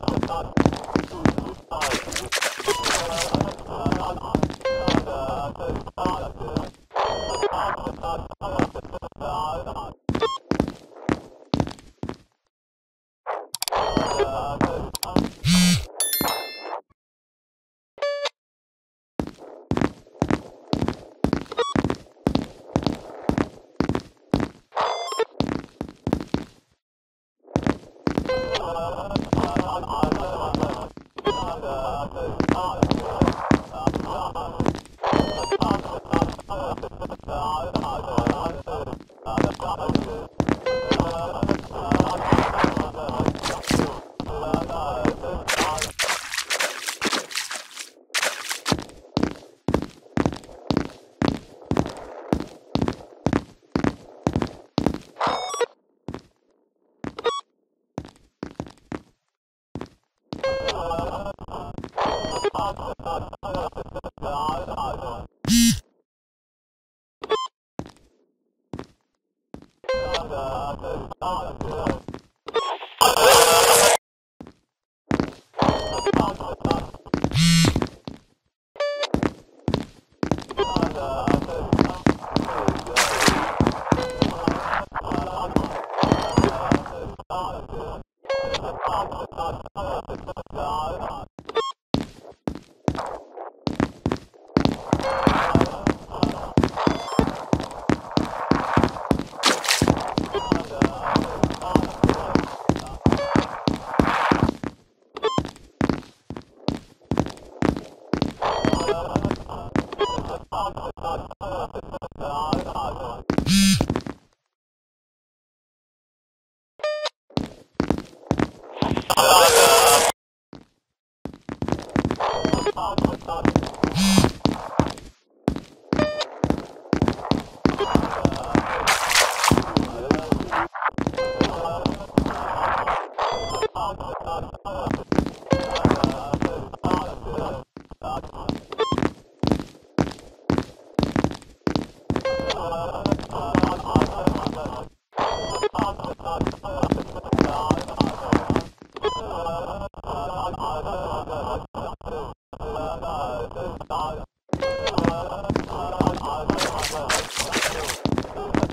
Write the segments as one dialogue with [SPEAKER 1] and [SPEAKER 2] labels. [SPEAKER 1] fuck, fuck.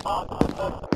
[SPEAKER 1] Oh, oh, oh.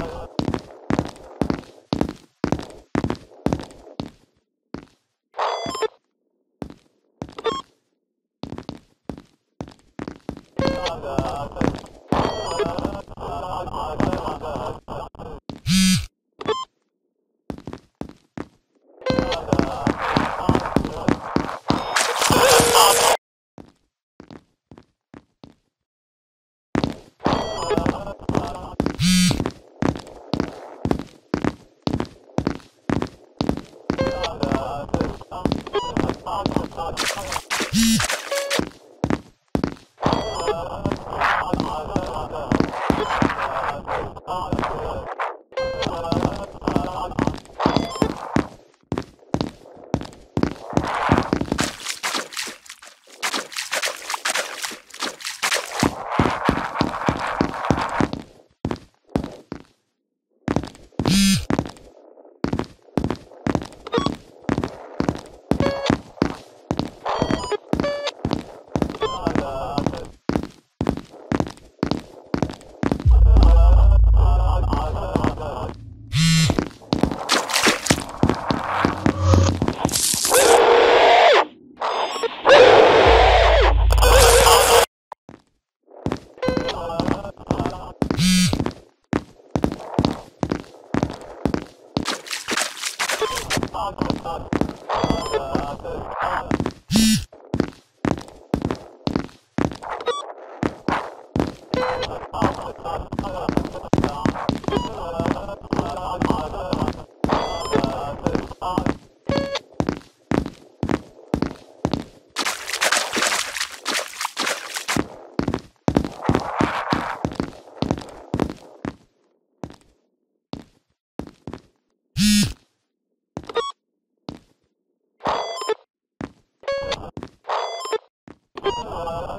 [SPEAKER 1] you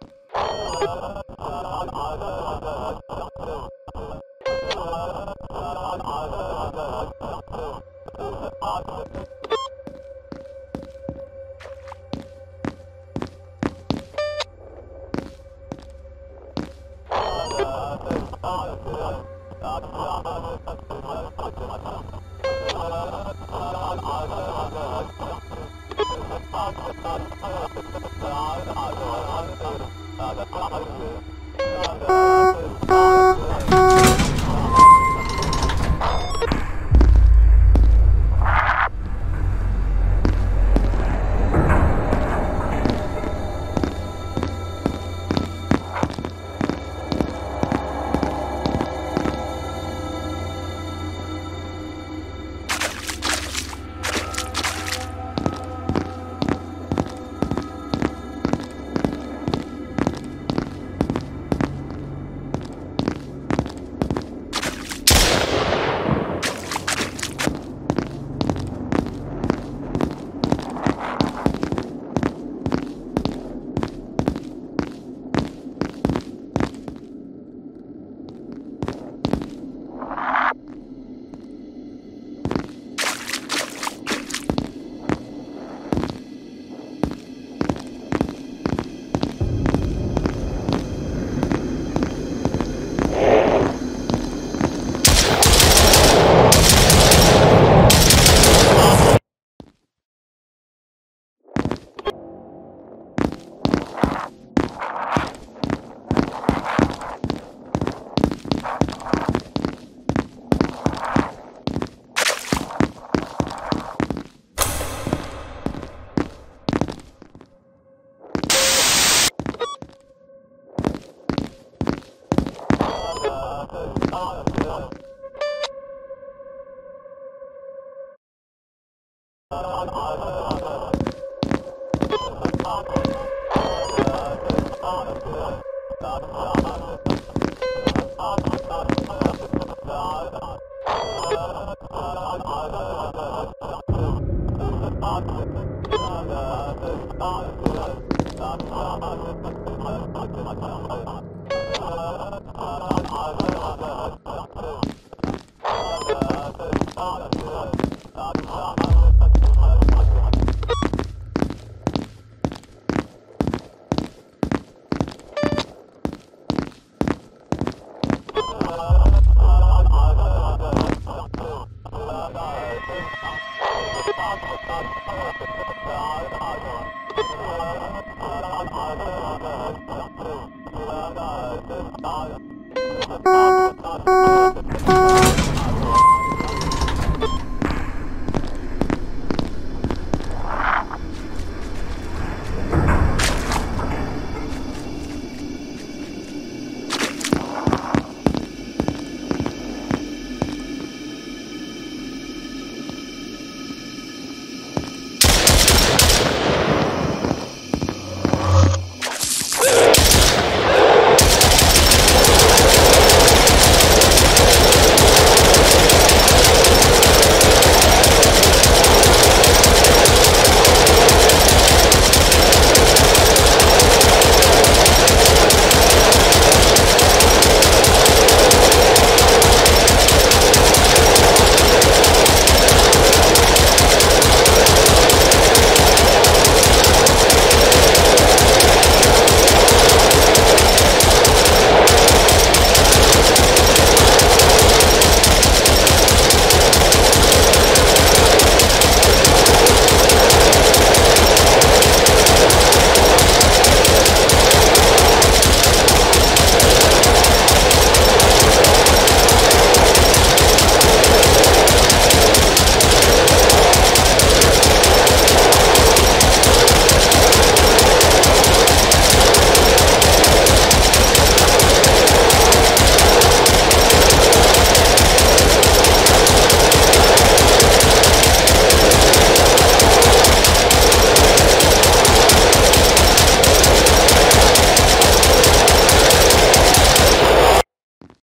[SPEAKER 2] I'm a